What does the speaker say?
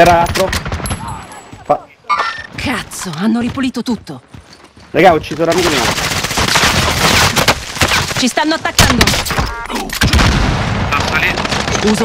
Era l'altro. Fa... Cazzo, hanno ripulito tutto. Raga, ho ucciso l'amico mio. Ci stanno attaccando. Uso